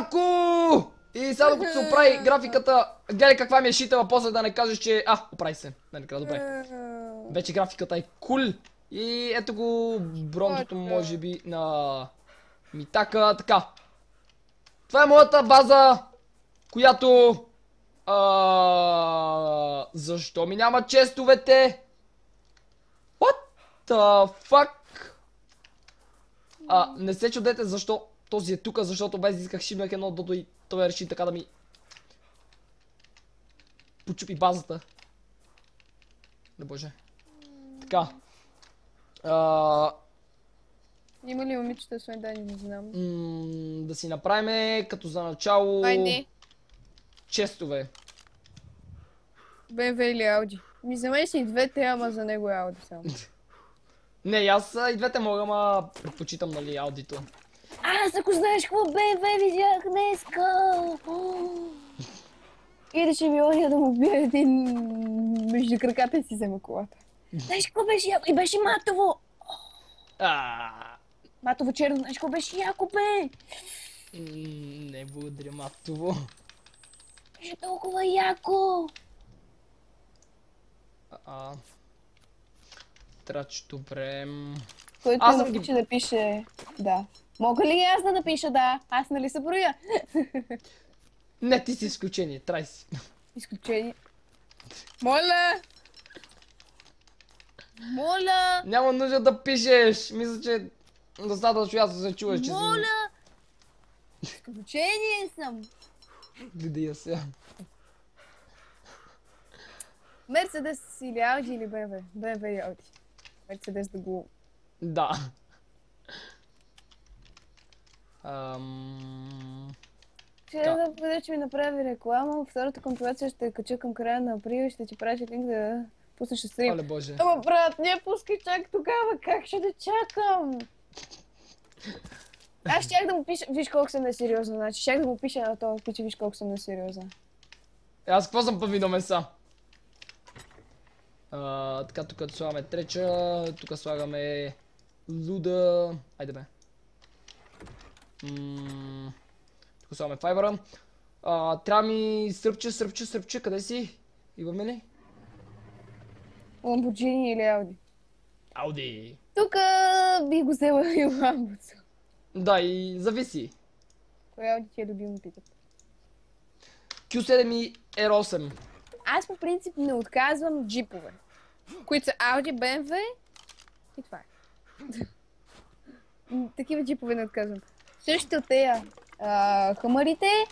Марко! И сега докато се оправи графиката, гледай каква ми е шитала, после да не кажеш, че... А, оправи се. Не, накрая, добре. Вече графиката е кул. И ето го бронзото, може би, на Митака. Така. Това е моята база, която... А... Защо ми няма честовете? What the fuck? А, не се чудете защо този е тука, защото без да исках шибнах едно додо и той реши така да ми... Почупи базата. Не боже. Така. А, Има ли момичета, освен Дани, не знам. м, да си направим като за начало Ай, не. честове. BMW или Audi. Ми за мен са и двете, ама за него е Audi само. Не, аз и двете мога, ама предпочитам, нали, аудито. Аз ако знаеш какво BMW видях днеска! Ще ми оня да му бия един между краката и си взема колата. Знаеш какво беше яко? И беше матово! Матово черно, знаеш какво беше яко, бе? не благодаря матово. Беше толкова яко! А, трач, добре. Който Аз съм ги- ги... да пише да. Мога ли аз да напиша да? Аз нали се броя? Не, ти си изключение, трай си. Изключение. Моля! Моля! Няма нужда да пишеш. Мисля, че достатъчно ясно се чуваш, че. Моля! Изключение съм! Види я сега. Мерцедес или Ауди или БМВ? БМВ и Ауди. Мерцедес да го... Да. Ам... Ще Да. да бъде, че ми направи реклама. Втората компилация ще я кача към края на април и ще ти прати линк да пуснеш стрим. Оле боже. Ама брат, не пускай чак тогава, как ще да чакам? Аз щях да му пиша, виж колко съм несериозна, значи щях да му пиша на това, пича, виж колко съм несериозна. Е, Аз какво съм повидал меса? А, така, тук слагаме треча, тук слагаме луда... Айде бе. М, Тук слагаме файбъра. А, трябва ми сръбче, сръбче, сръбче, къде си? Имаме ли? Ламборджини или Ауди? Ауди. Тук би го взела и ламбото. Да, и зависи. Кой Ауди ти е любимо, питат. Q7 и R8. Аз по принцип не отказвам джипове, които са Audi, BMW и това е. Такива джипове не отказвам. Също тея а, хамарите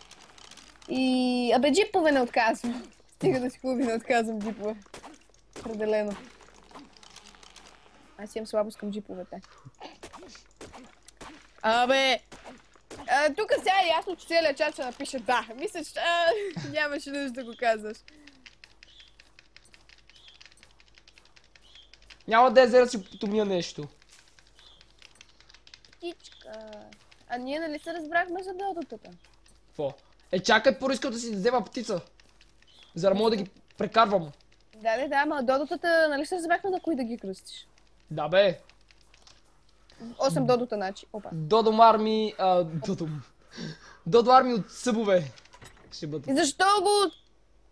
и... Абе, джипове не отказвам. Стига да си хубави, не отказвам джипове. Определено. Аз имам слабост към джиповете. Абе, тук сега е ясно, че целият чат ще напише да. Мисля, че а, нямаше нужда да го казваш. Няма да е да си потомня нещо. Птичка. А ние нали се разбрахме за додотата? Какво? Е, чакай, първо искам да си взема птица. За да мога да ги прекарвам. Да, да, да, ама додотата, нали се разбрахме на кои да ги кръстиш? Да бе. 8 додота, значи. Опа. Додом арми... А, додом. Додо арми от събове. Ще бъдат. защо го...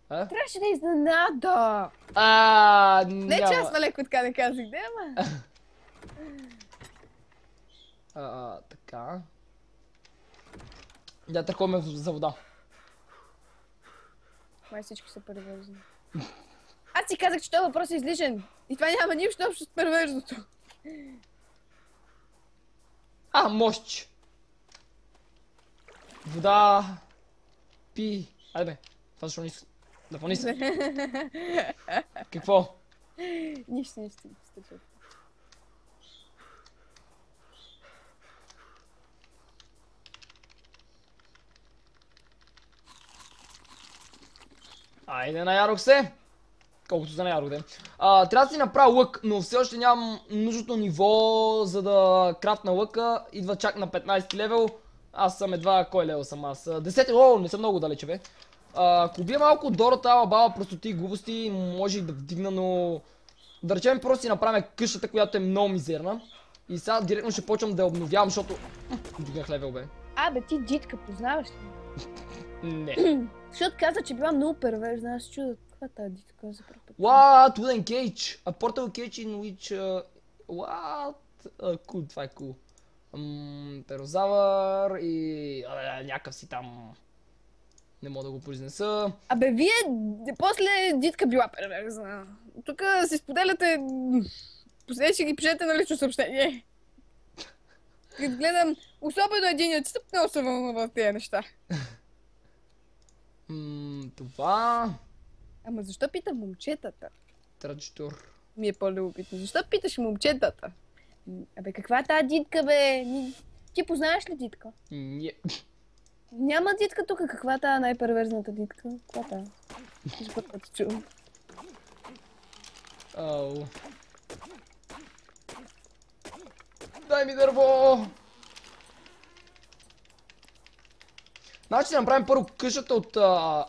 А? Трябваше да изненада. А, Не, че няма. аз леко така не казах, да, ама. А, така. Да, търкуваме за вода. Май всички са перверзни. Аз си казах, че този въпрос е излишен. И това няма нищо общо с перверзното. А, мощ. Вода. Пи. Айде бе. Това защо не иска? Да фони се. Какво? Нищо, нищо. стъпвай. Айде, наярох се. Колкото за наярох, де. А, трябва да си направя лък, но все още нямам нужното ниво, за да крафтна лъка. Идва чак на 15 левел. Аз съм едва, кой левел съм аз? А, 10, о, не съм много далече, бе. А, ако убия малко Дората, ала баба, простоти и глупости, може и да вдигна, но... Да речем, просто си направим къщата, която е много мизерна. И сега директно ще почвам да я обновявам, защото... Вдигнах левел, бе. Абе, ти дитка, познаваш ли? Не. Защото каза, че била много перверзна. Аз се чудя, каква е тази дитка за първ път. What? Wooden cage. A portal cage in which... Uh, what? Uh, cool, това е cool. Um, перозавър и... Uh, някакъв си там... Не мога да го произнеса. Абе, вие после дитка била перверзна. Тук си споделяте... После ще ги пишете на лично съобщение. Като гледам, особено един от стъп, много се вълнува в тези неща. М, това... Ама защо питам момчетата? Траджитор. Ми е по-любопитно. Защо питаш момчетата? Абе, каква е тази дитка, бе? Ни- Ти познаваш ли дитка? Не. Няма дитка тук. Каква е тази най-перверзната дитка? Каква е тази? За първ път чувам. Ау. Дай ми дърво! Значи да направим първо къщата от а,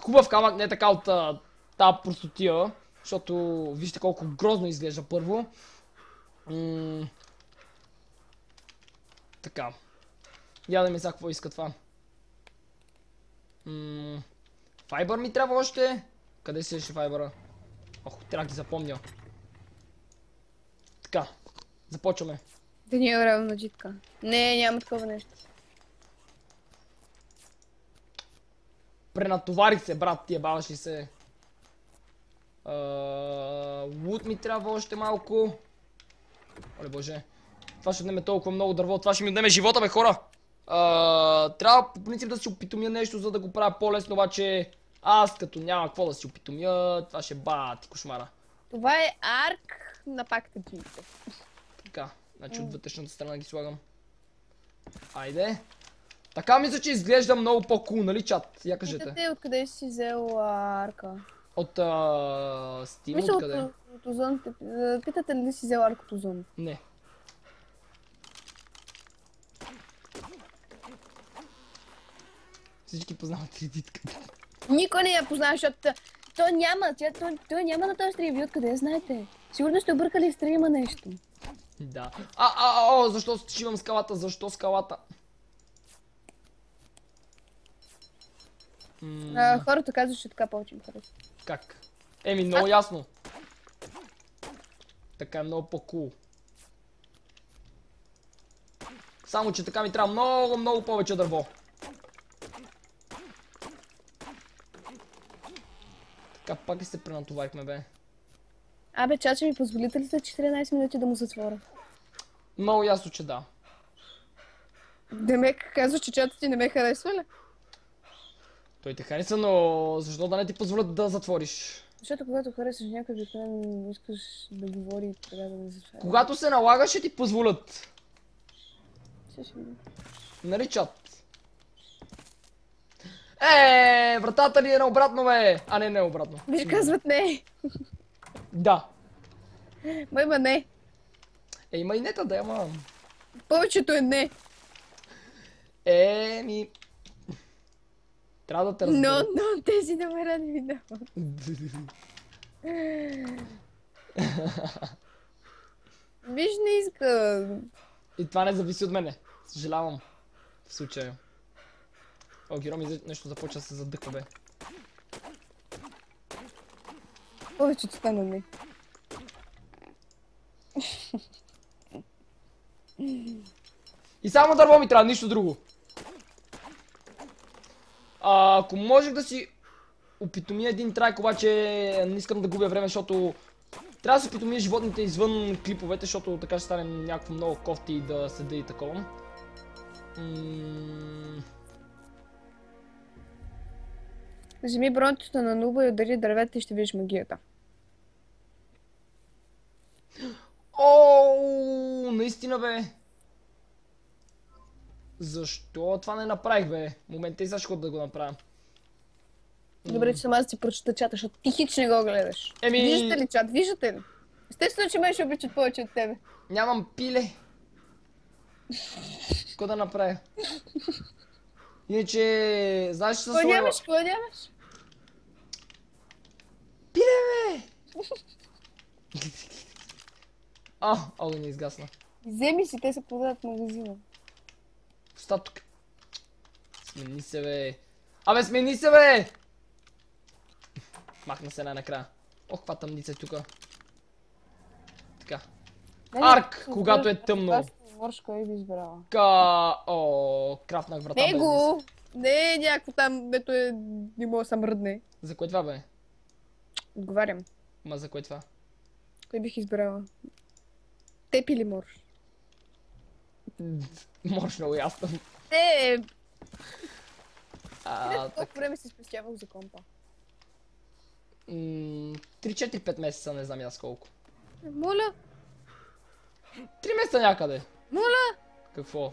хубав камък, не така от тази простотия, защото вижте колко грозно изглежда първо. М- така. Я да ми сега какво иска това. Файбър ми трябва още. Къде си ще файбъра? Ох, трябва да ги запомня. Така, започваме. Да ни е равна дитка. Не, няма такова нещо. Пренатоварих се, брат, тия баваш ли се. Лут ми трябва още малко. Оле боже. Това ще отнеме толкова много дърво. Това ще ми отнеме живота, бе, хора. А, трябва по принцип да си опитомя нещо, за да го правя по-лесно, обаче аз като няма какво да си опитомя, това ще бати кошмара. Това е арк на пакта джините. Така, значи от вътрешната страна ги слагам. Айде. Така мисля, че изглежда много по-кул, нали чат? Я кажете. Питате откъде си взел а, арка. От а, Steam, Мисля, откъде? от озон. а, Питате ли си взел арк от озон? Не. Всички познават кредитка. Никой не я познава, защото то няма, тя, той няма на този стрим. Вие откъде знаете? Сигурно сте объркали стрима нещо. Да. А, а, а, защо шивам скалата? Защо скалата? А, хората казват, че така повече им харесва. Как? Еми, много ясно. Така е много по-кул. Само, че така ми трябва много, много повече дърво. Така пак ли се пренатоварихме, бе? Абе, чача ми позволите ли за 14 минути да му затворя? Много ясно, че да. Демек казва, че чата ти не ме харесва ли? Той те хареса, но защо да не ти позволят да затвориш? Защото когато харесаш някой, обикновено искаш да говори и да не затваря. Когато се налага, ще ти позволят. Ще ще видим. Нали чат? Е, вратата ли е наобратно, бе? А не, не обратно. Виж, казват не. Да. Ма има не. Е, има и нета да, ама... Повечето е не. Е, ми... Трябва да те Но, разбера. но, тези номера не ми дават. Виж, не иска. И това не зависи от мене. Съжалявам. В случая. О, Геро ми нещо започва да се задъхва, бе. Повечето стана не. И само дърво ми трябва, нищо друго. А, ако можех да си опитомия един трайк, обаче не искам да губя време, защото трябва да си опитомия животните извън клиповете, защото така ще стане някакво много кофти да седа и такова. М, Вземи бронтото на нуба и удари дървета и ще видиш магията. Оу, наистина бе. Защо това не направих бе? Момента и сега да го направя. Добре, че съм аз да си прочета чата, защото ти хич не го гледаш. Еми- Виждате ли чат? Виждате ли? Естествено, че ме ще обичат повече от тебе. Нямам пиле. Какво да направя? Иначе, знаеш, че Какво нямаш? Какво нямаш? Пиле, бе! А, огън не изгасна. Вземи си, те се продават в магазина. Тук. Смени се, бе. Абе, смени се, бе! Махна се най-накрая. Ох, каква тъмница е тука. Така. Не, не, Арк, когато е тъмно. Морш, кой би избрала? Ка... О, крапнах врата виз. Него! Не е някакво там, дето е... Не мога да се мръдне. За кое това, бе? Отговарям. Ма за кое това? Кой бих избрала? Теб или морш? Морш много ясно. Е, А, толкова так. време се спестявах за компа. м, 3-4-5 месеца, не знам аз колко. Моля, 3 месеца някъде. моля! Какво?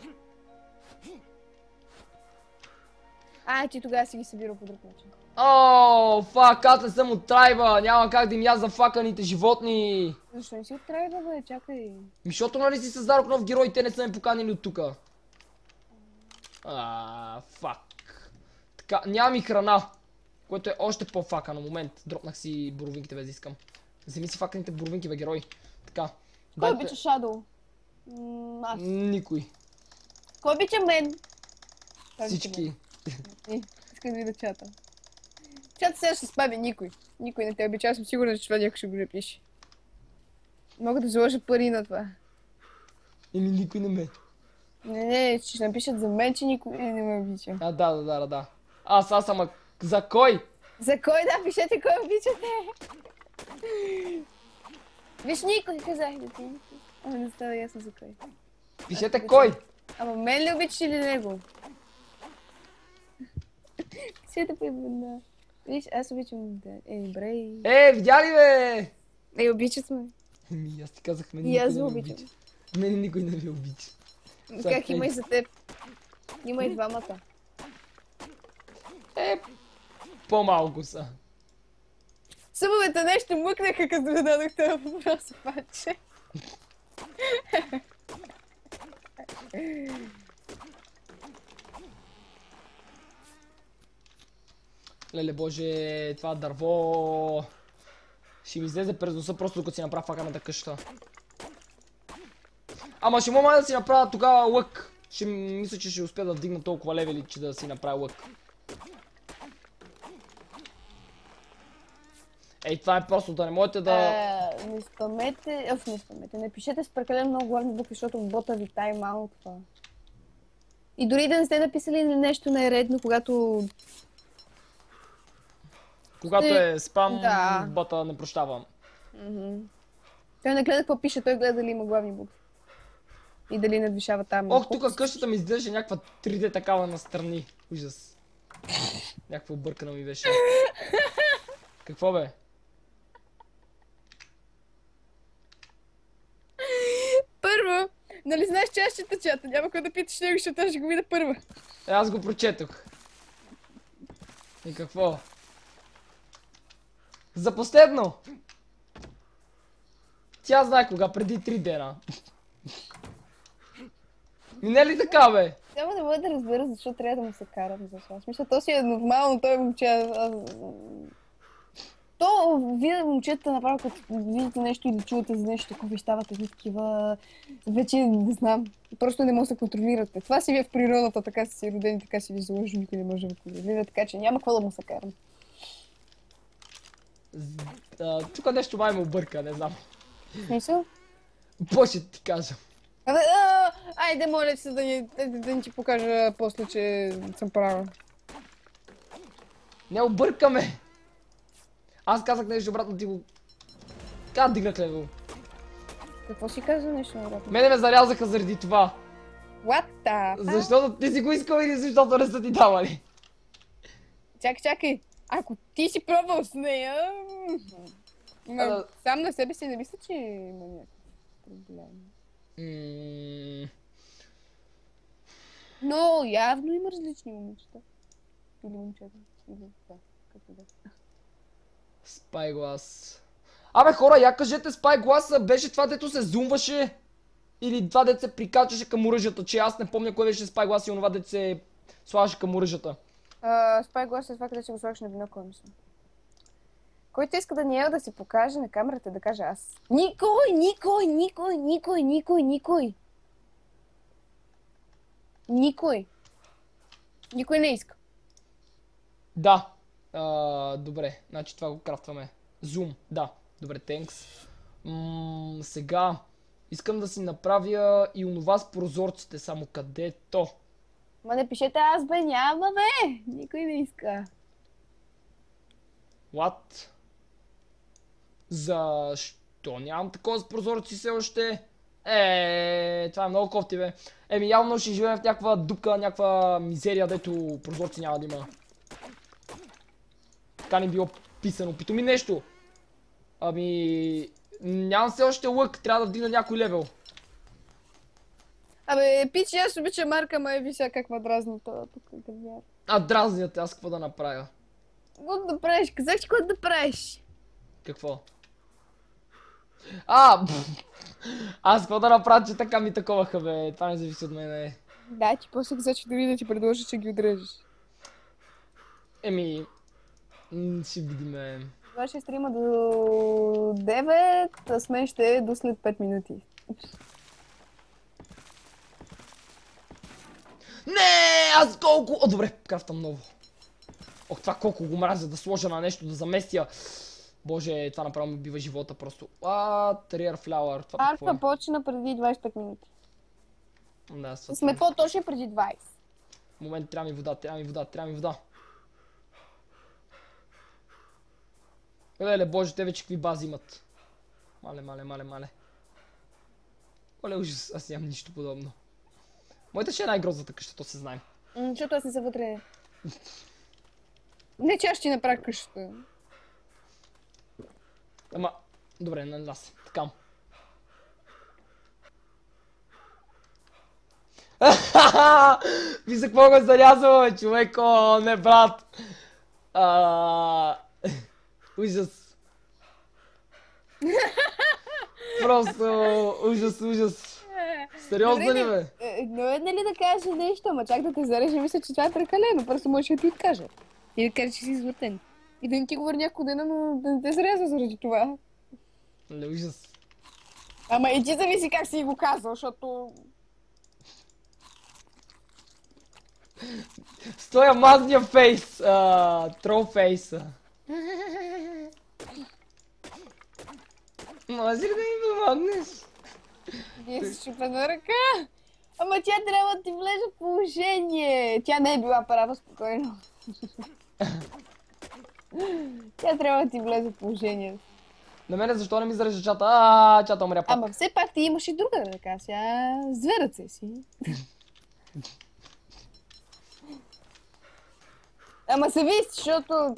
А, ти тогава си ги събирал по друг начин. О, фак, аз не съм от трайба, няма как да им яза факаните животни. Защо не си оттрайва, бе? Чакай. Ми, защото нали си създадох нов герой, те не са ме поканили от тука. А, фак. Така, нямам и храна. Което е още по-фака на момент. Дропнах си боровинките без да искам. Вземи си факаните боровинки, бе, герой. Така. Кой дайте- обича? М, Аз. Никой. Кой обича мен? Всички. Е, Искам да видя чата. Чата сега ще спаби никой. Никой не те обича, аз съм сигурна, че това някой ще го напише. Мога да заложа пари на това. Еми, никой не ме. Не, не, ще напишат за мен, че никой не ме обича. А, да, да, да, да. Аз, аз съм, а за кой? За кой да пишете, кой обичате? Виж, никой казах да ти. Ама не става ясно за кой. Пишете кой? Ама мен ли обичаш или него? Пишете по имена. Виж, аз обичам да... Е, добре. Е, видя ли бе? Е, обичат ме. Еми, аз ти казах, мен И никой не обичам. обича. Мен никой не ви обича. Как има и за теб? Има и двамата. Е, по-малко са. Събовете нещо мъкнаха, като зададох този въпрос, обаче. Леле боже, това дърво... Ще ми излезе през носа просто докато си направя факаната къща. Ама ще мога да си направя тогава лък. Ще мисля, че ще успя да вдигна толкова левели, че да си направя лък. Ей, това е просто да не можете да... Е, не спамете, оф, не спамете, не пишете с прекалено много главни букви, защото в бота ви тайм-аутва. И дори да не сте написали нещо нередно, когато... Когато е спам, Да. бота не прощавам. Мгм. Той не гледа какво пише, той гледа дали има главни букви. И дали надвишава там. Ох, тук къщата ми изглеждаше някаква 3D такава настрани. Ужас. Някаква объркана ми беше. Какво бе? Първо, нали знаеш, че аз чета чата, няма кой да питаш него, защото аз ще го видя първа. Е, аз го прочетох. И какво? За последно! Тя знае кога, преди 3 дена. Мине ли така, бе? Няма да мога да разбера защо трябва да му се карам за това. В Смисъл, то си е нормално, той момче... аз- То, вие момчета направо като видите нещо или чувате за нещо такова и ставате едни такива... Вече не знам. Просто не може да се контролирате. Това си ви е в природата, така си родени, така си ви заложи, никой не може да го контролира, така че няма какво да му се карам. Тук нещо май ме обърка, не знам. Смисъл? Ще ти? Абе, а, айде, моля се да ни, да, да ни ти покажа после, че съм права. Не объркаме! Аз казах нещо обратно, ти го... Как дигнах левел? Какво си казва нещо обратно? Мене ме зарязаха заради това. What the? Защото ти си го искал или защото не са ти давали? Чакай, чакай. Ако ти си пробвал с нея... м, Има, А, сам на себе си не мисля, че има някакъв проблем. Ммм... Но явно има различни момичета. Или момчета. Или да, като да. Спайглас. Абе хора, я кажете спайгласа беше това дето се зумваше? Или това дето се прикачаше към оръжията, че аз не помня кое беше спайглас и онова дето се слагаше към оръжията. А, спай глас е това, къде ще го сложиш на бинокъл, мисля. Който иска Даниел да си покаже на камерата, да каже аз. Никой, никой, никой, никой, никой, никой. Никой. Никой не иска. Да. А, добре, значи това го крафтваме. Zoom, да. Добре, thanks. М- сега искам да си направя и онова с прозорците, само където. Ма не пишете аз бе, няма бе. Никой не иска. What? Защо нямам такова с прозорци все още? Е, това е много кофти, бе. Еми, явно ще живеем в някаква дупка, някаква мизерия, дето прозорци няма да има. Така ни било писано. Пито ми нещо. Ами, нямам все още лък, трябва да вдигна някой левел. Абе, пичи, аз обичам Марка, ма е вися каква дразни това тук. гавяр. А, дразнят, аз какво да направя? Какво да правиш? Казах ти какво да правиш. Какво? А, пф, аз какво да направя, че така ми таковаха, бе. Това не зависи от мене. Да, ти после казах, че дори да ти предложи, че ги отрежеш. Еми, м, ще видиме. Това ще стрима до 9, а с мен ще е до след 5 минути. Не, аз колко... О, добре, крафтам ново. Ох, това колко го мразя да сложа на нещо, да заместя. Боже, това направо ми бива живота просто. А, Terrier Flower. Това Арфа е? почна преди 25 минути. Да, Сме сме... по-точни преди 20. Момент, трябва ми вода, трябва ми вода, трябва ми вода. Леле, боже, те вече какви бази имат. Мале, мале, мале, мале. Оле, ужас, аз нямам нищо подобно. Моята ще е най-грозната къща, то се знаем. Защото аз не съм вътре. Не, че аз ще направя къщата. Ама, добре, на нас. Така. Ви за какво го е зарязал, бе, човек? О, не, брат. А... Ужас. Просто ужас, ужас. Сериозно ли, бе? Но е нали да кажеш нещо, ама чак да те зареже, мисля, че това е прекалено. Просто може да ти откаже. И да кажеш, че си извъртен. И да не ти говори някой ден, но да не те заряза заради това. Не, ужас. Ама и ти зависи как си го казал, защото... С твоя мазния фейс. а, Трол фейса. Може ли да ми помогнеш? Вие си щупена ръка. Ама тя трябва да ти влезе в положение. Тя не е била права, спокойно. тя трябва да ти влезе в положение. На мене защо не ми зарежда чата? А, чата умря пак. Ама все пак ти имаш и друга ръка. Сега зверът се си. Ама се виж, защото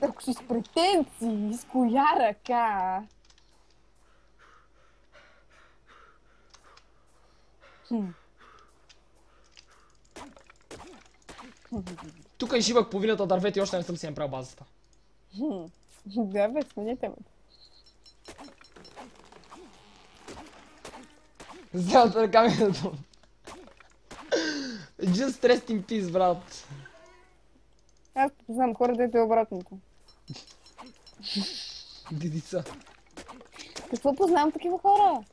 ако си с претенции, с коя ръка? Хм. Тук изшибах половината дървета и още не съм си направил базата. Хм. Да, бе, смени темата. Здравейте, ръка ми е долу. Just rest in peace, брат. Аз знам хората е обратното. Дидица. Какво познавам такива хора?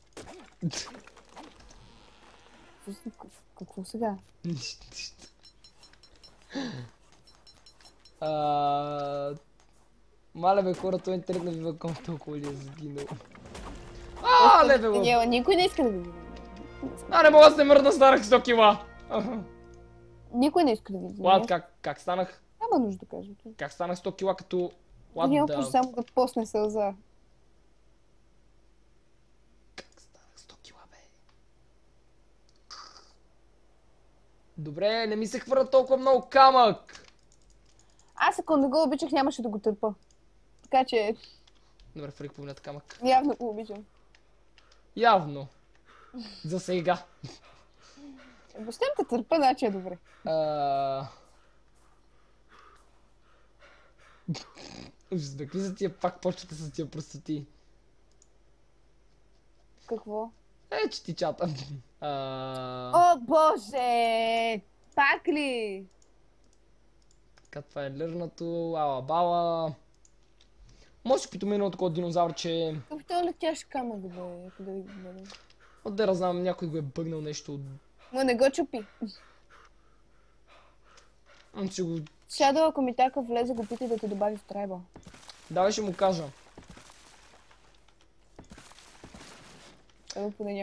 Какво- Какво сега? Нищо, нищо. А, Мале бе, хората интернет не бива към толкова ли е загинал. А, левел! Няма, никой не иска да види. А, не мога да се мърда, станах 100 кила. Никой не иска да види. Лад, как, как станах? Няма нужда да кажа. Как станах 100 кила като... Няма просто the... само да посне сълза. Как станах 100 кила, бе? Добре, не ми се хвърля толкова много камък. Аз ако не го обичах, нямаше да го търпа. Така че Добре, фрик половината камък. явно го обичам. Явно. За сега. Въобще те търпа, значи е добре. А... Какви са тия пак почвате с тия простоти? Какво? Е, че ти чата. А... О, боже! Пак ли? Така, това е лърнато, ала бала. Може би питаме едно такова динозаврче. Какъв той летящ камък, бе? Ако да ви гледам. От да знам, някой го е бъгнал нещо. Ма не го чупи. М, Ще го... Shadow, ако ми така влезе, го питай да те добави в трайба. Давай ще му кажа.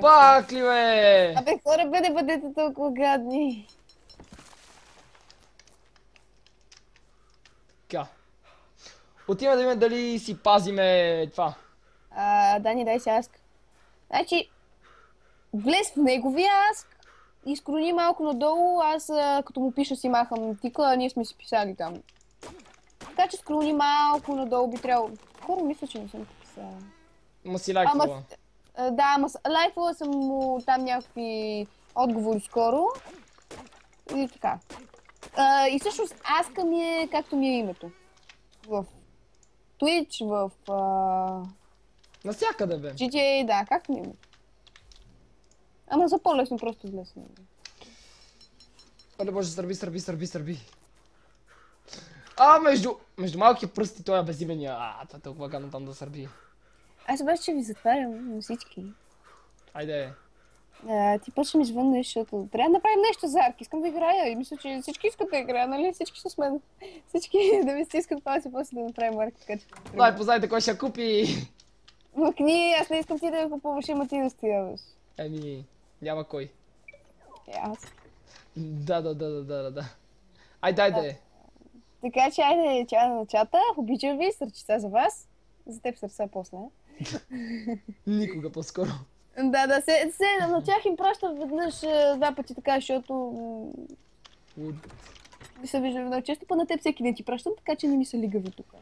Пак ли бе? Абе, хора, бъде, бъдете толкова гадни. Така. Отиваме да видим дали си пазиме това. А, Дани, дай си аск. Значи, влез в неговия аск и скрони малко надолу, аз като му пиша си махам тика, а ние сме си писали там. Така че скрони малко надолу би трябвало. Хора, мисля, че не съм писала. Ма си лайквала. Ама, да, ама лайквала съм му там някакви отговори скоро. И така. А, и всъщност аска ми е както ми е името. В Twitch, в а, Насякъде бе. GTA, да, както ми. Ама за по-лесно просто него. Оле боже, сърби, сърби, сърби, сърби. А, между, между малки пръсти той е безимения. А, това е толкова гадно там да сърби. Аз обаче ви затварям на всички. Айде. А, ти почвам извън нещо, защото трябва да направим нещо за арк. Искам да играя и мисля, че всички искат да играя, нали? Всички с мен. Всички да ми стискат палци после да направим арк, така че... Дай, познайте кой ще я купи. Мъкни, аз не искам ти да я купуваш, има ти да стияваш. Еми, няма кой. И аз. Да, да, да, да, да, да, да. Айде, айде. Така че, айде, чао на чата, обичам ви, сърчица за вас. За теб сърца после. Никога по-скоро. Да, да, се, се, на тях им пращам веднъж е, два пъти така, защото не се виждам много често, па на теб всеки ден ти пращам, така че не ми са лигави тук.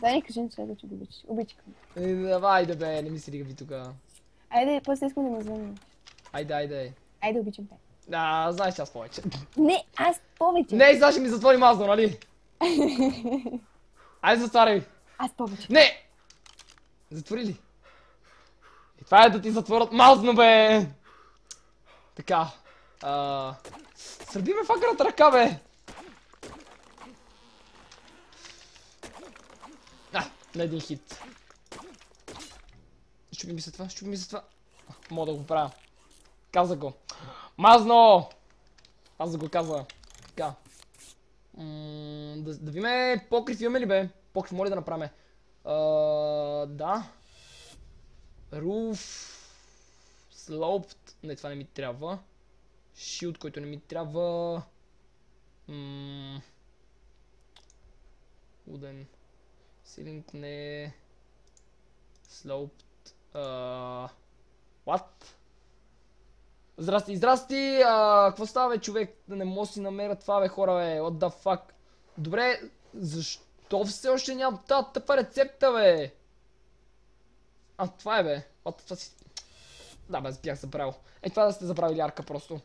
Дай ни кажи, че да го обичаш. Обичкам. Е, Давай, да бе, не ми се ви тука. Айде, после искам да ме звъниш. Айде, айде. Айде, обичам те. А, знаеш че аз повече. Не, аз повече. Не, сега ще ми затвори мазно, нали? Айде, затваряй. Аз повече. Не! Затвори ли? Това е да ти затворят мазно, бе! Така. А... Сърби ме факърата ръка, бе! А, на един хит. Щуби ми се това, щуби ми се това. Мога да го правя. Каза го. Мазно! Аз да го каза. Така. Да, да видим покрив имаме ли бе? Покрив моля да направим. А, да. Руф. Слоупт. Не, това не ми трябва. Шилд, който не ми трябва. М, Уден. Силинг не. Слоупт. А, What? Здрасти, здрасти! А, какво става, бе, човек? Не мога си намеря това, бе, хора, бе. What the fuck? Добре, защо все още нямам тази тъпа рецепта, бе? А, това е, бе. What, това си... Да, бе, бях забравил. Е, това да сте забравили арка просто.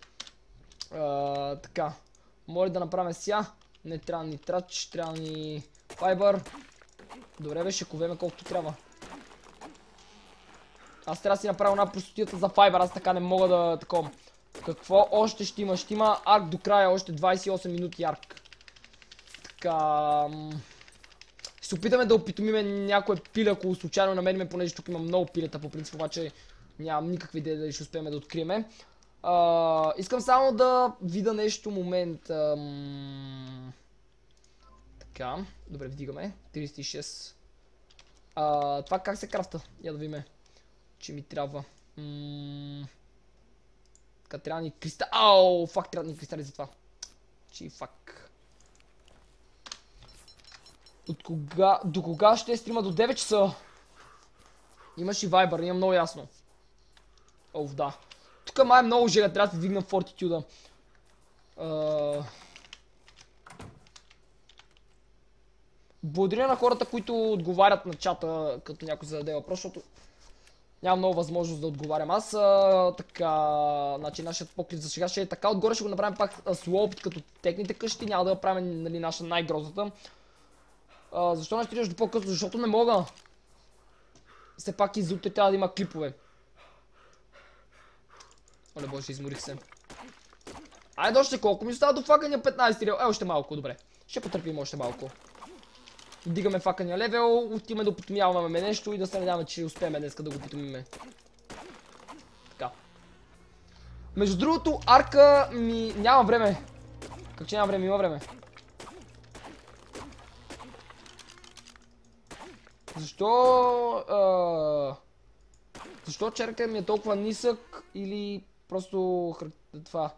А, така. Моля да направим ся. Не трябва ни трач, трябва ни файбър. Добре, бе, ще ковеме колкото трябва. Аз трябва да си направя една простотията за файбър, аз така не мога да такова. Какво още ще има? Ще има арк до края, още 28 минути арк. Така... Ще се опитаме да опитомиме някое пиле, ако случайно намериме, понеже тук има много пилета по принцип, обаче нямам никаква идея дали ще успеем да откриеме. А, искам само да видя нещо момент. Така, добре, вдигаме. 36. А, това как се крафта? Я да видим. Че ми трябва. М, Така, трябва ни кристали. Ау, фак, трябва ни кристали за това. Чи фак. От кога, до кога ще стрима? До 9 часа. Имаш и вайбър, имам много ясно. Оф, да. Тук май е много жега, трябва да се дигна фортитюда. А... Благодаря на хората, които отговарят на чата, като някой зададе въпрос, защото нямам много възможност да отговарям. Аз а, така, значи нашият поклив за сега ще е така. Отгоре ще го направим пак слоп като техните къщи. Няма да правим нали, наша най-грозната. А, защо не стигаш до по-късно? Защото не мога. Все пак и за утре трябва да има клипове. Оле боже, изморих се. Айде още колко ми остава до факания 15 левел. Е, още малко, добре. Ще потърпим още малко. Дигаме факания левел, отиваме да опитомяваме нещо и да се надяваме, че успеем днес да го опитомиме. Така. Между другото, арка ми няма време. Как че няма време? Има време. Защо... А... Защо черка ми е толкова нисък или просто това?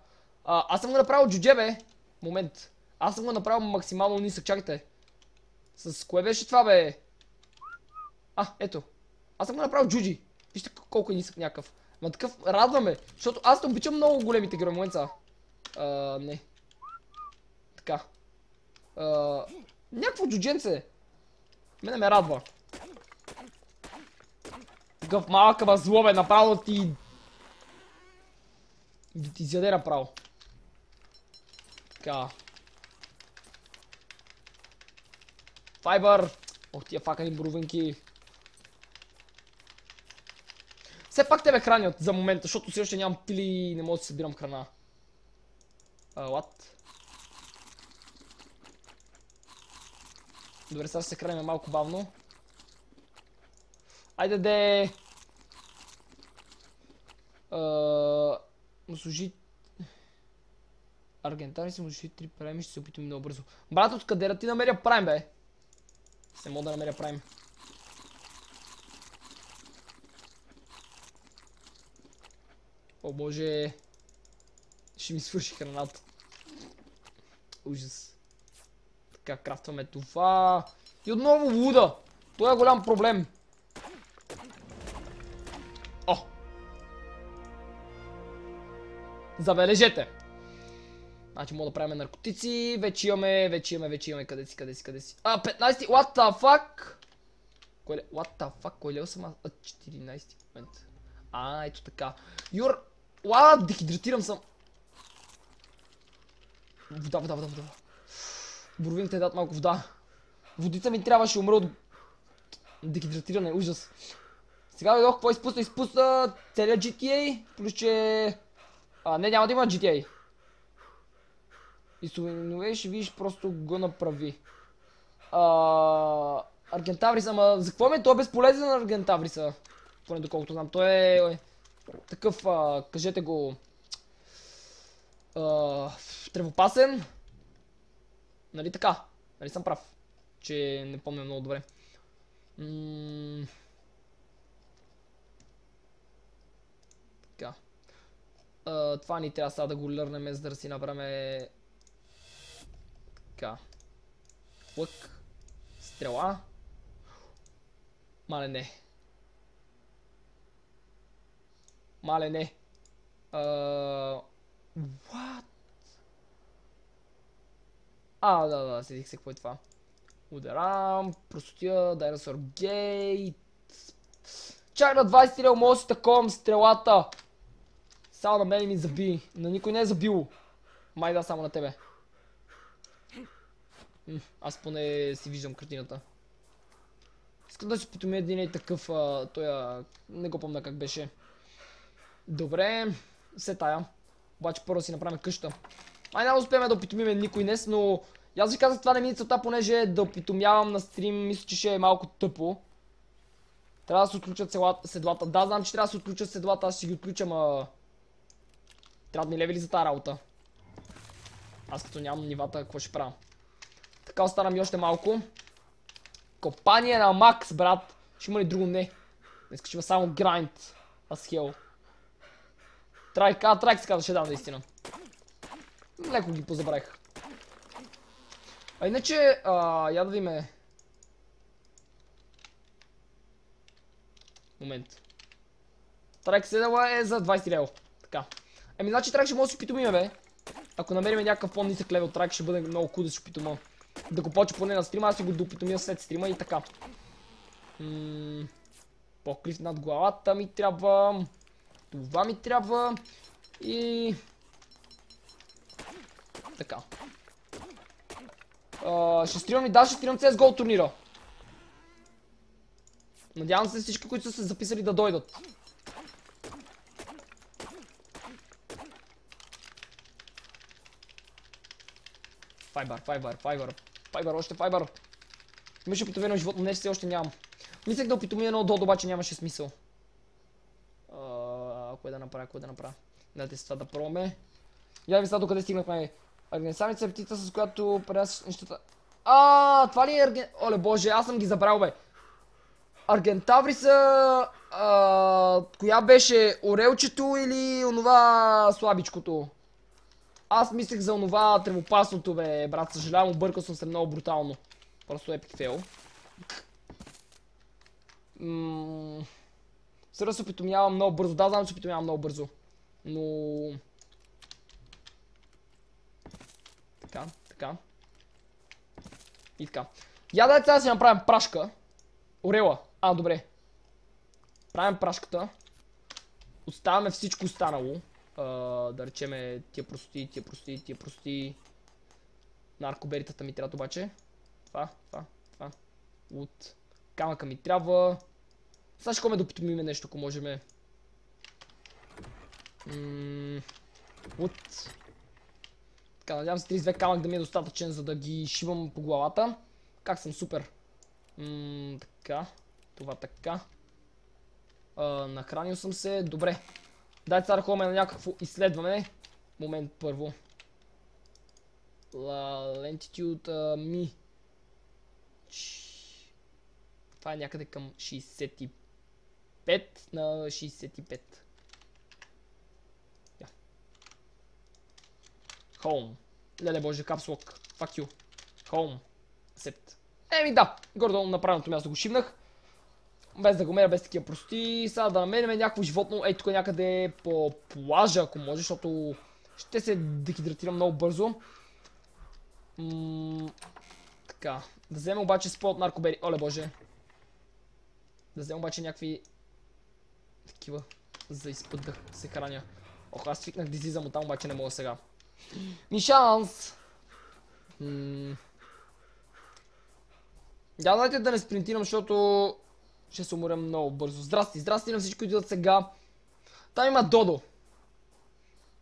А, аз съм го направил джудже, бе. Момент. Аз съм го направил максимално нисък, чакайте. С кое беше това, бе? А, ето. Аз съм го направил джуджи. Вижте колко е нисък някакъв. Ма такъв радваме, защото аз обичам много големите герои. А, не. Така. А, някакво джудженце. Мене ме радва. Такъв малък ама злобен, направо ти... Да ти изяде направо. Така. Файбър! Ох, тия факани боровинки. Все пак те ме хранят за момента, защото все още нямам пили и не мога да си събирам храна. А, what? Добре, сега ще се храним малко бавно. Айде де! А, служи... Аргентари се му служи три прайми, ще се опитам много бързо. Брат, откъде да ти намеря прайм, бе? Не мога да намеря прайм. О боже. Ще ми свърши храната. Ужас. Така, крафтваме това. И отново луда. Това е голям проблем. Забележете. Значи мога да правим наркотици. Вече имаме, вече имаме, вече имаме. Къде си, къде си, къде си? А, 15. What the fuck? Кой? What the fuck? Кой лева съм аз? А, 14 момент. А, ето така. Юр... Уа, дехидратирам съм. Вода, вода, вода, вода. Боровините дадат малко вода. Водица ми трябваше умра от дехидратиране, ужас. Сега дойдох, какво изпусна? Изпусна целият GTA, плюс че... А, не, няма да има GTA. И суверенове ще видиш, просто го направи. А, Аргентаврис, ама за какво ми е той е безполезен Аргентавриса? Поне доколкото знам. Той е такъв, а, кажете го, а, тревопасен. Нали така? Нали съм прав? Че не помня много добре. М, Така. Това ни трябва сега да го лърнем, за да си направим... Така. Лък. Стрела. Мале не. Мале не. А, What? А, да, да, седих се какво е това. Ударам, простотия, Dinosaur Gate. Чак на 20 стрел мога да си таковам стрелата. Само на мен ми заби. На никой не е забило. Май да, само на тебе. Аз поне си виждам картината. Искам да си питаме един и такъв, а, той, а, не го помня как беше. Добре, се тая. Обаче първо си направим къща. Ай, да успеем да опитомиме никой днес, но... Аз ви казах това не ми е целта, понеже да опитомявам на стрим, мисля, че ще е малко тъпо. Трябва да се отключат седлата. Да, знам, че трябва да се отключат седлата, аз ще ги отключа, ма... Трябва да ми левели за тази работа. Аз като нямам нивата, какво ще правя? Така остана ми още малко. Копание на макс, брат. Ще има ли друго? Не. Днес ще има само грайнд. Аз хел. Трайк, а, трайк се казваше, да, наистина. Леко ги позабравих. А иначе, я да видиме. Момент. Трайк седела е за 20 лево. Така. Еми, значи трайк ще може да си питомиме, бе. Ако намерим някакъв по-нисък левел трайк, ще бъде много кул да си питома. Да го почва поне на стрима, аз си го допитомия след стрима и така. М, Поклив над главата ми трябва. Това ми трябва. И... Така. Ще стримам и да, ще стримам CSGO турнира. Надявам се всички, които са се записали да дойдат. Файбър, файбър, файбър. Файбър, още файбър. Имаше опитомено животно, днес все още нямам. Мислех да опитомя едно дод, обаче нямаше смисъл. А, кое да направя, кое да направя? Дайте с това да пробваме. Я ви сега докъде стигнахме. Аргенсаница е птица, с която пренасяш нещата. А, това ли е арген... Оле боже, аз съм ги забрал бе. Аргентаври са... А, коя беше? Орелчето или онова слабичкото? Аз мислех за онова тревопасното, бе, брат. Съжалявам, объркал съм се много брутално. Просто епик фейл. Ммм... Сега се опитомявам много бързо. Да, знам, че опитомявам много бързо. Но... Така, така. И така. Я дай сега си направим прашка. Орела. А, добре. Правим прашката. Оставяме всичко останало. Да речеме тия прости, тия прости, тия прости. Наркоберитата ми трябва обаче. Това, това, това. От камъка ми трябва. Сега ще ходим да опитомиме нещо, ако можем. Ммм... От... Така, надявам се 32 камък да ми е достатъчен, за да ги шивам по главата. Как съм супер. Ммм, така. Това така. А, нахранил съм се. Добре. Дай сега да на някакво изследване. Момент първо. La lentitude uh. Това е някъде към 65 на 65. Yeah. Home. Леле боже, капслок. Fuck you. Home. Accept. Еми да, гордо на правилното място го шивнах. Без да го меря, без такива прости. Сега да намерим някакво животно, ей тук някъде по плажа, ако може, защото ще се дехидратира много бързо. Така, да вземем обаче спот от наркобери. Оле боже. Да вземем обаче някакви такива за изпът да се храня. Ох, аз свикнах да излизам оттам, обаче не мога сега. Ни шанс! М да не спринтирам, защото ще се уморя много бързо. Здрасти, здрасти на всички, идват сега. Там има Додо.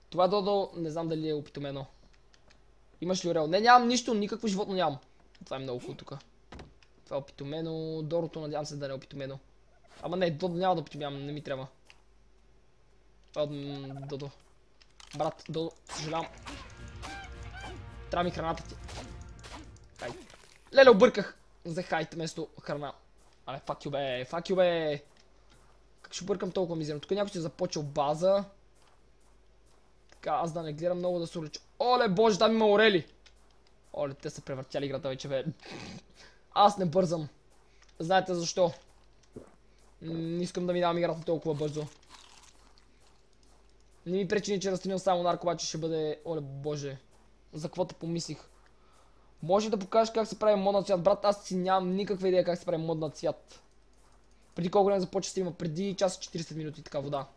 Това Додо, не знам дали е опитомено. Имаш ли орел? Не, нямам нищо, никакво животно нямам. Това е много хубаво тук. Това е опитомено. Дорото, надявам се да не е опитомено. Ама не, Додо няма да опитомявам, не ми трябва. Това е Додо. Брат, Додо, съжалявам. Трябва ми храната ти. Хай. Леле, обърках. За хайт вместо храна. Абе, фак ю бе, фак бе. Как ще бъркам толкова мизерно? Тук някой ще започва база. Така, аз да не гледам много да се улича. Оле, боже, там има орели. Оле, те са превъртяли играта вече, бе. Аз не бързам. Знаете защо? Не искам да ми давам играта толкова бързо. Не ми пречи, че разтинил само нарко, обаче ще бъде... Оле, боже. За каквото помислих. Може да покажеш как се прави мод на цвят. Брат, аз си нямам никаква идея как се прави мод на цвят. Преди колко време започва стрима? Преди час 40 минути така вода.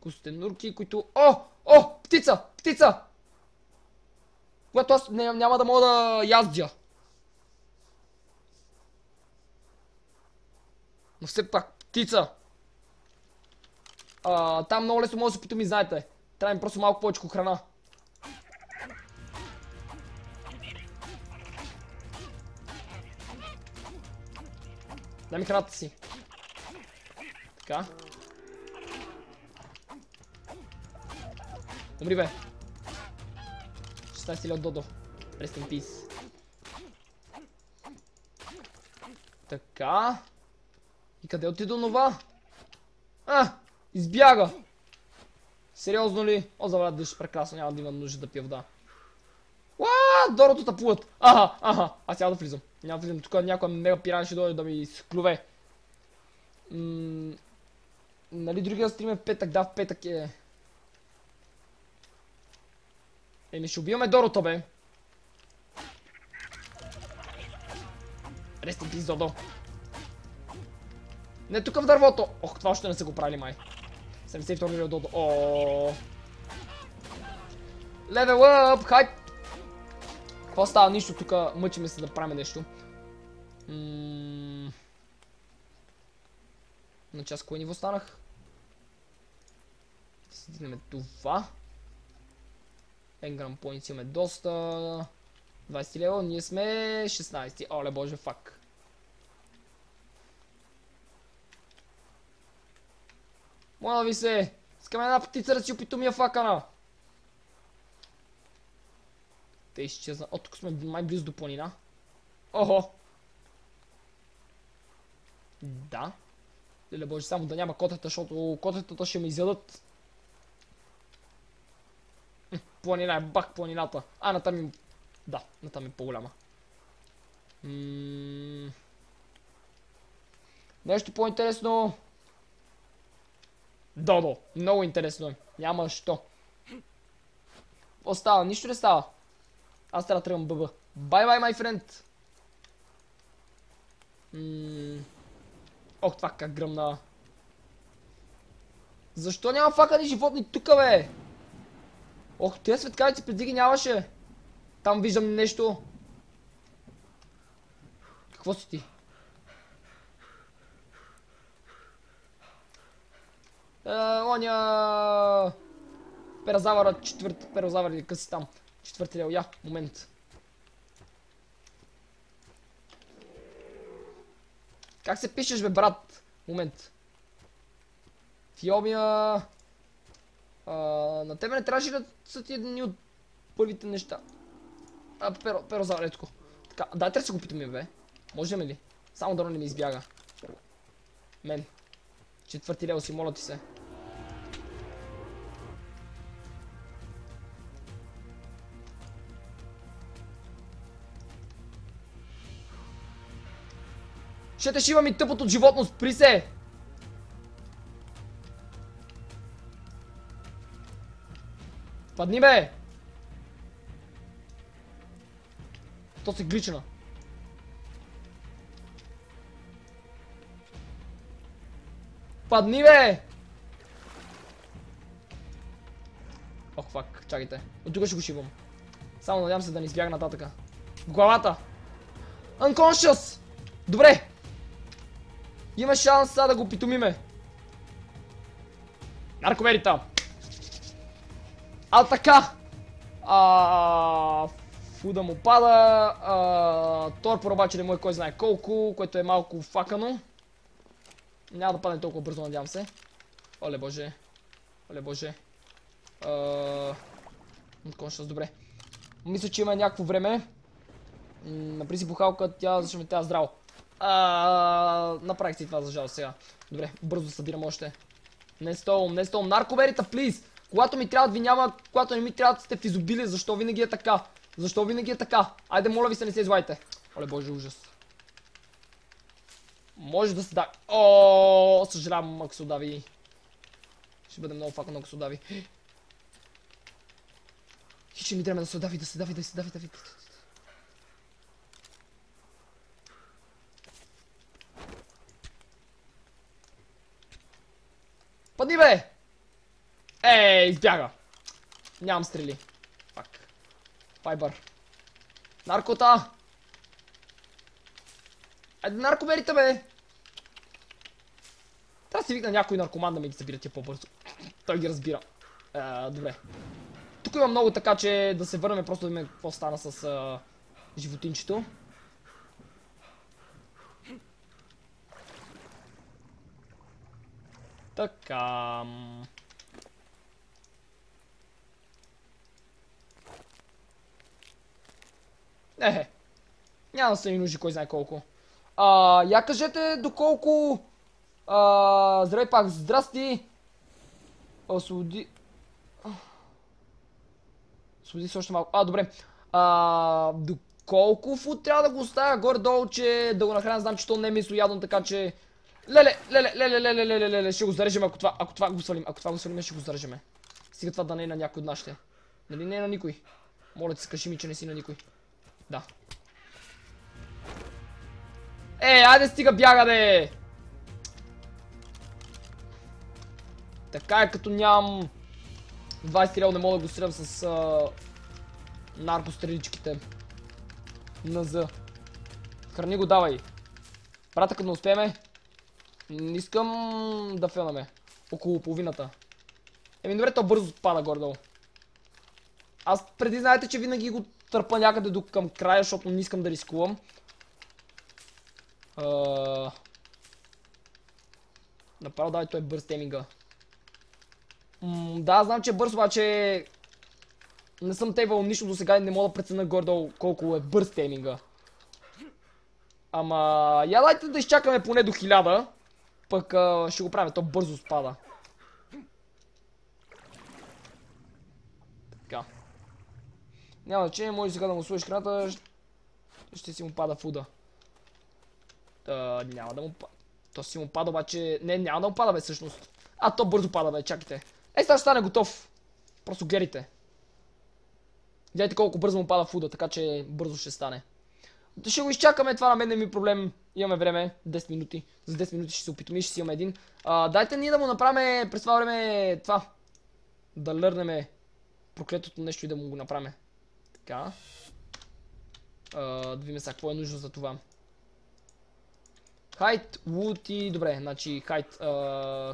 Костенурки, които... О! О! Птица! Птица! Когато аз няма да мога да яздя. Но все пак, птица! Там много лесно може да се питоми, знаете. Трябва ми просто малко повече храна. Дай ми храната си. Така. Умри бе. 16 от Додо. Rest in peace. Така. И къде отида нова? А! Избяга! Сериозно ли? О, заврат дъжд, прекрасно, няма да има нужда да пия вода. Дорото тъпуват. Аха, аха, аз няма да влизам. Няма да влизам. Тук някоя мега пиран ще дойде да ми склюве. М нали другия стрим е в петък? Да, в петък е. Еми ще убиваме Дорото, бе. Рести пиз, Додо. Не тук в дървото. Ох, това още не са го правили май. 72 милиона Додо. О. Левел ап, хайп. Какво става? Нищо, тук мъчиме се да правим нещо. На час кое ниво станах? Стигнем това. Engram Points имаме доста. 20 лева, ние сме 16. Оле боже, фак. Моля ви се! Искаме една птица да си опитомия факана! Те изчезна. О, тук сме май близо до планина. Охо! Да. Леле боже, само да няма котета, защото котетата ще ме изядат. Планина е бак планината. А, на там ми... Да, на там е по-голяма. Нещо по-интересно. Додо. Много интересно е. Няма що. Какво става? Нищо не става. Аз трябва да тръгвам ББ. Бай бай, май френд. Ох, това как гръмна. Защо няма факани животни тука, бе? Ох, тези светкавици преди ги нямаше. Там виждам нещо. Какво си ти? Е, оня... Перазавъра, четвърти перазавър или къси там. Лео, я, момент. Как се пишеш, бе, брат? Момент. Фиомия... На тебе не трябваше да са ти едни от първите неща. А, перо, перо за. Така, дайте да се го питаме, бе. Можем ли? Само да не ми избяга. Мен. Четвърти лево си, моля ти се. Ще те шива ми тъпото животно, спри се! Падни бе! То се глична. Падни бе! Ох, фак, чакайте. От тук ще го шивам. Само надявам се да не избяга нататъка. Главата! Unconscious! Добре! Има шанс сега да го питомиме. Нарковерита! А така! А, фуда му пада. А, торпор обаче не му е кой знае колко, което е малко факано. Няма да падне толкова бързо, надявам се. Оле боже. Оле боже. Unconscious, добре. Мисля, че има някакво време. Напри си бухалка, тя ще ме тя здраво. А, направих си това за жал сега. Добре, бързо събирам още. Не столм, не столм. Нарковерита, плиз! Когато ми трябва ви няма, когато не ми трябва да сте в изобилие, защо винаги е така? Защо винаги е така? Айде, моля ви се, не се извайте. Оле, боже, ужас. Може да се да... О, съжалявам, ако се удави. Ще бъде много факън, ако се удави. Хиче ми трябва да се удави, да се дави, да се дави, да се дави. Падни бе! Ей, избяга! Нямам стрели. Пак. Файбър. Наркота! Айде наркомерите бе! Трябва да си викна някой наркоман да ми ги събира тия по-бързо. Той ги разбира. А, добре. Тук има много така, че да се върнем просто да видим какво стана с а, животинчето. Така. Ехе. Няма да са ни нужди кой знае колко. А, я кажете доколко... А, здравей пак, здрасти. Освободи... Освободи се още малко. А, добре. А, доколко фут трябва да го оставя горе-долу, че да го нахраня, знам, че то не е мислоядно, така че... Леле, леле, леле, леле, леле, леле, ще го зарежем, ако това, ако това го свалим, ако това го свалим, ще го зарежеме. Стига това да не е на някой от нашите. Нали не е на никой? Моля ти, скажи ми, че не си на никой. Да. Е, айде стига бяга, бе! Така е, като нямам 20 реал, не мога да го стрелям с а... наркостреличките. НЗ. Храни го давай. Брата, като не успееме, не искам да фелнаме. Около половината. Еми добре, то бързо пада горе-долу. Аз преди знаете, че винаги го търпа някъде до към края, защото не искам да рискувам. Uh... Направо дай той е бърз теминга. М да, знам, че е бърз, обаче не съм тейвал нищо до сега и не мога да преценя гордо колко е бърз теминга. Ама, я дайте да изчакаме поне до 1000. Пък ще го правим, то бързо спада. Така. Няма значение, може сега да му сложиш храната, ще си му пада фуда. Няма да му пада. То си му пада обаче... Не, няма да му пада бе всъщност. А, то бързо пада бе, чакайте. Ей, сега ще стане готов. Просто гледайте. Гледайте колко бързо му пада фуда, така че бързо ще стане. Ще го изчакаме, това на мен не ми е проблем. Имаме време, 10 минути. За 10 минути ще се опитаме и ще си имаме един. А, дайте ние да му направим през това време това. Да лърнеме проклетото нещо и да му го направим. Така. А, да видим сега какво е нужно за това. Хайт, вуд и... Добре, значи хайт...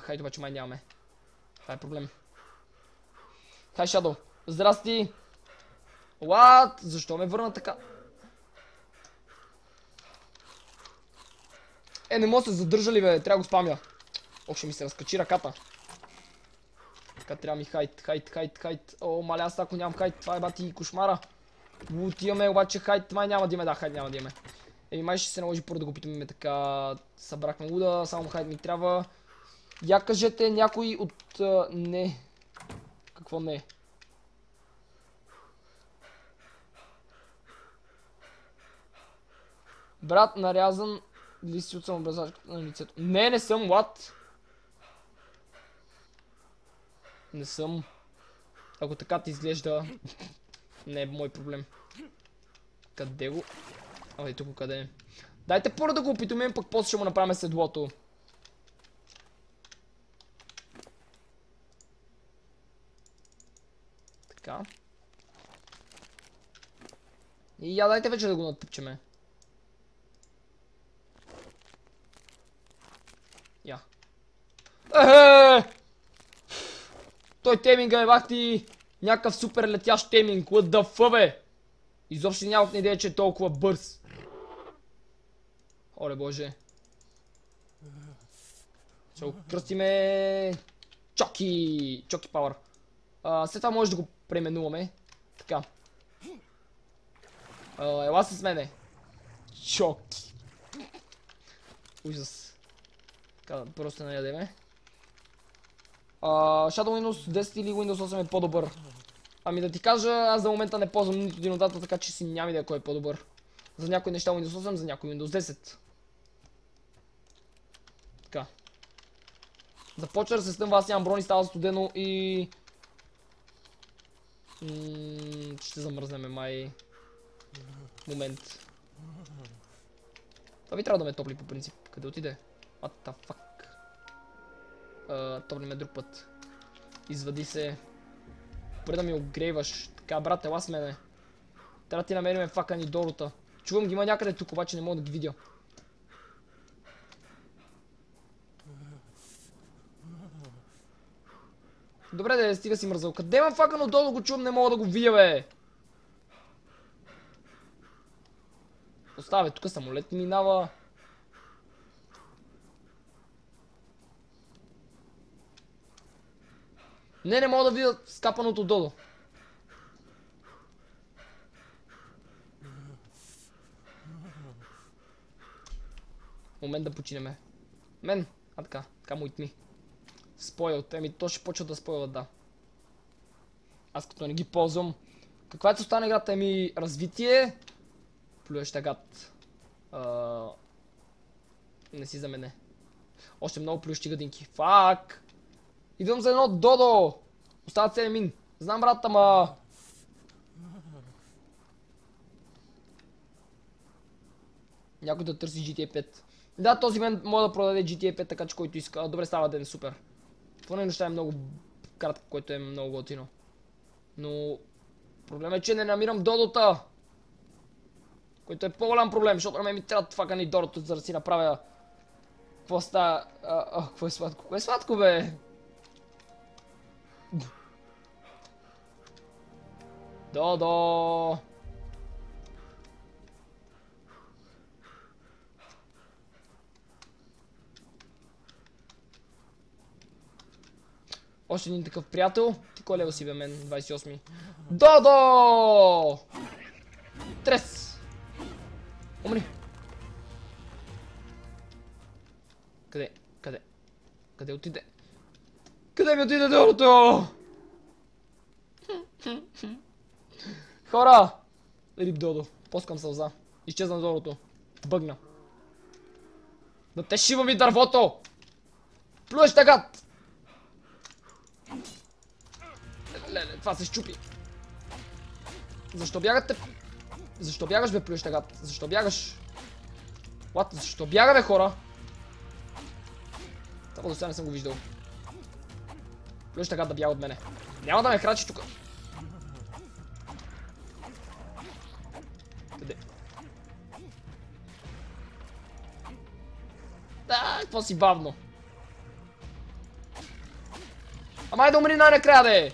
Хайт обаче май нямаме. Това е проблем. Хай, Шадо. Здрасти! What? Защо ме върна така? Е, не мога се задържа ли бе, трябва го спамя. Ох, ще ми се разкачи ръката. Така трябва ми хайт, хайт, хайт, хайт. О, маля, аз ако нямам хайт, това е бати кошмара. Лут имаме, обаче хайт, май няма да имаме, да, хайт няма да имаме. Еми, май ще се наложи първо да го питаме така. Събрахме луда, само хайт ми трябва. Я кажете някой от... не. Какво не? Брат, нарязан ли си от самообразачката на лицето? Не, не съм, what? Не съм. Ако така ти изглежда, не е мой проблем. Къде го? Абе, тук къде е? Дайте първо да го опитаме, пък после ще му направим седлото. Така. И я дайте вече да го натъпчеме. Я. Ехе! Той теминга е бахти някакъв супер летящ теминг. What the fuck, бе? Изобщо нямах на идея, че е толкова бърз. Оле боже. Ще го кръстиме... Чоки! Чоки пауър. След това може да го преименуваме. Така. А, ела с мене. Чоки. Ужас. Така, просто не А, Shadow Windows 10 или Windows 8 е по-добър? Ами да ти кажа, аз за момента не ползвам нито един от така че си няма идея кой е по-добър. За някой неща Windows 8, за някой Windows 10. Така. Започва да се стъмва, аз нямам брони, става студено и... Ще замръзнеме май... Момент. Това би трябва да ме топли по принцип. Къде отиде? What the fuck? Топли ме друг път. Извади се. Добре да ми огрейваш. Така, брат, ела с мене. Трябва да ти намерим фака ни Дорота. Чувам ги има някъде тук, обаче не мога да ги видя. Добре, да стига си мързал. Къде имам фака на Додо го чувам, не мога да го видя, бе. Оставя, тук самолет минава. Не, не мога да видя скапаното Додо. Момент да починеме. Мен, а така, така му итми. Спойл, еми то ще почва да спойлват, да. Аз като не ги ползвам. Каква е на играта? Еми развитие. Плюеща гад. Не си за мене. Още много плющи гадинки. Фак! Идвам за едно Додо! Остават 7 мин. Знам брат, ама... Някой да търси GTA 5. Да, този мен може да продаде GTA 5, така че който иска. Добре, става ден, супер. Това неща е много кратко, което е много готино. Но... Проблемът е, че не намирам Додота. Който е по-голям проблем, защото на мен ми трябва това ни Додото, за да си направя... Какво става? А, какво е сладко? Какво е сладко, бе? Додо! Още един такъв приятел. Ти кой лева си бе мен? 28. Додо! Трес! Умри! Къде? Къде? Къде отиде? Къде ми отиде дълото? Хора! Рип Додо. Поскам сълза. Изчезна долото. Бъгна. Да те шива ми дървото! Плюеш тагат! Леле, това се щупи. Защо бягате? Защо бягаш, бе, плюеш тагат? Защо бягаш? What? Защо бяга, бе, хора? Това до сега не съм го виждал. Плюеш тагат да бяга от мене. Няма да ме храчи тук. Какво си бавно? Амай да умри най-накрая, де!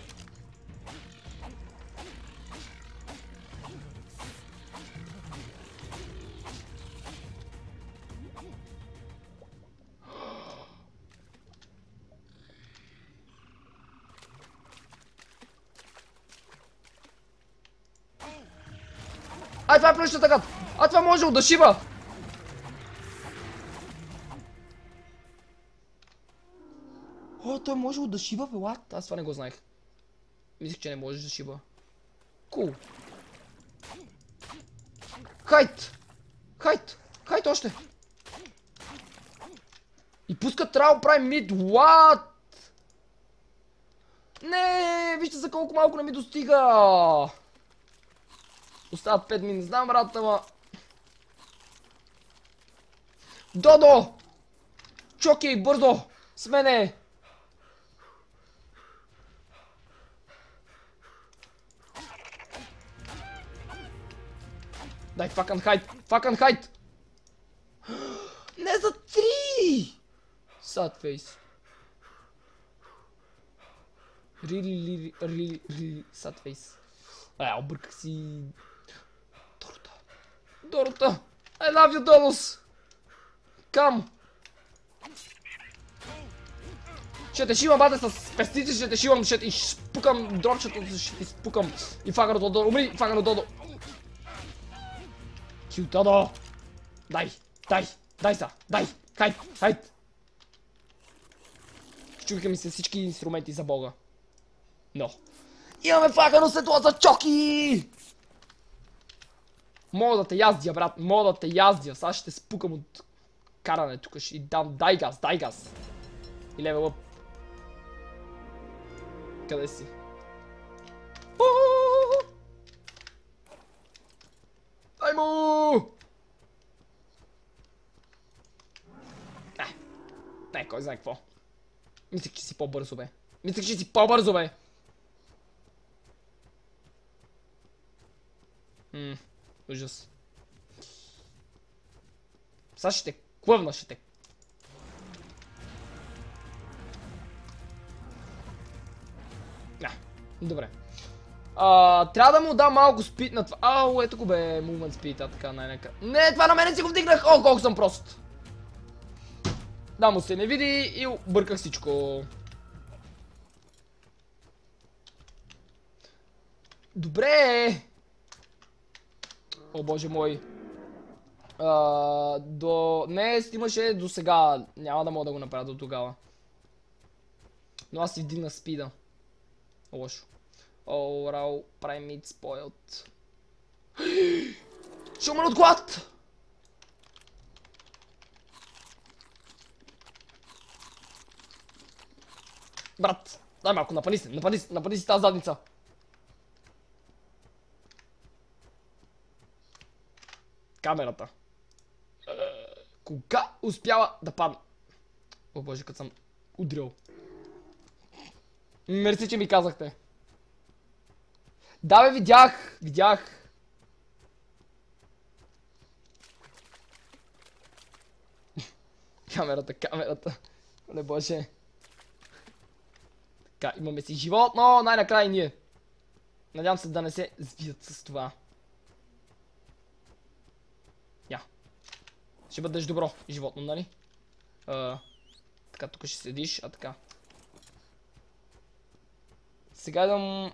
Ай, това е плюща така! А това може да шива! Той може да шива, бе, what? Аз това не го знаех. Мислих, че не можеш да шива. Кул. Хайт! Хайт! Хайт още! И пуска трябва прави мид, what? Не, вижте за колко малко не ми достига! Остават 5 минути. Знам, брат, ама... Додо! Чоки, бързо! С мене! Дай, факан хайт! Факан хайт! Не за три! Сад фейс. Рили, рили, рили, рили, сад фейс. А, обърках си... Дорота. Дорота! I love you, Донос! Кам! Ще те шивам, бате, с пестици ще те шивам, ще ти изпукам дропчето, ще ти изпукам. И фагано Додо, умри, фагано Додо! Кил Додо! Дай, дай, дай са, дай, хайт, хайт! Чукаха ми се всички инструменти за бога. Но. Имаме факано светло за чоки! Мога да те яздя, брат, мога да те яздя. Сега ще спукам от каране тук. Ще дам дай газ, дай газ. И левел. Къде си? Уу! Му! Е, не, кой знае какво. Мислех, че си по-бързо, бе. Мислех, че си по-бързо, бе. Ммм, ужас. Сега ще те клъвна, ще те. А, добре. А, трябва да му дам малко спит на това. Ау, ето го бе, movement speed, а така най-нека. Не, това на мене си го вдигнах! О, колко съм прост! Да, му се не види и обърках всичко. Добре! О, боже мой. До... Не, стимаше до сега. Няма да мога да го направя до тогава. Но аз си вдигнах спида. Лошо. Рау, Primate Spoiled. Ще умра от глад! Брат, дай малко, напани се, напани, се, напани си тази задница. Камерата. Кога успява да падна? О боже, като съм удрил. Мерси, че ми казахте. Да бе, видях, видях. камерата, камерата. Не боже. Така, имаме си живот, но най-накрая и ние. Надявам се да не се сбият с това. Я. Ще бъдеш добро животно, нали? Така, тук ще седиш, а така. Сега идвам...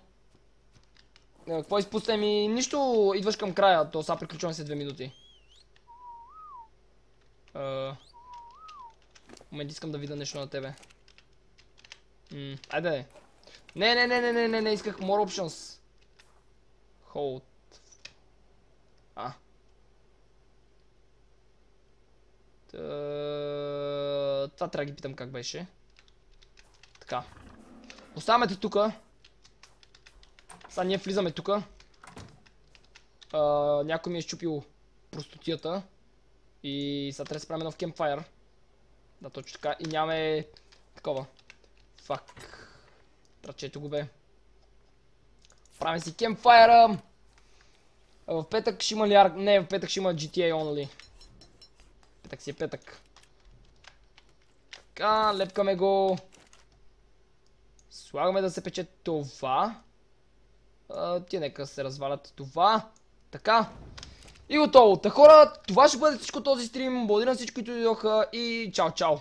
А, Какво изпусна ми? Нищо, идваш към края, то сега приключвам след 2 минути. А... Момент искам да видя нещо на тебе. Айде. Не, не, не, не, не, не, не, исках more options. Hold. А. Това трябва да ги питам как беше. Така. Оставяме те тука. Сега ние влизаме тука. Някой ми е щупил простотията. И сега трябва да се правим нов кемпфайр. Да, точно така. И нямаме такова. Фак. Трачето го бе. Правим си кемпфайра. А В петък ще има ли арк? Не, в петък ще има GTA only. Петък си е петък. Така, лепкаме го. Слагаме да се пече това. А, тия нека се развалят това. Така. И готово. Та хора, това ще бъде всичко този стрим. Благодаря на всички, които дойдоха и чао, чао.